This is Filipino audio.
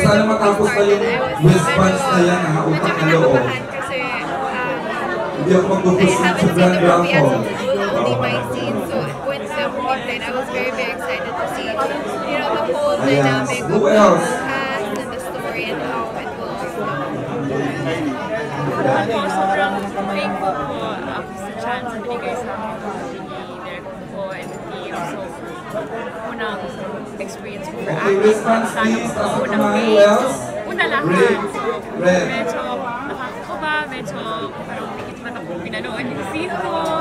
sana matapos na yung wristbands na yan ha, utang na loob. um, Hindi ako magpupusin sa Grand Raffle. only my scene, so when the played, I was very, very excited to see, you know, the whole dynamic of the cast and the story and how it will po, sobrang thankful po ako sa chance na binigay sa akin ni Direk po and the team. So, unang experience ko for acting. response Sana ang unang else? una lahat. Medyo nakakaba, medyo parang dikit mata po pinanood yung scene ko.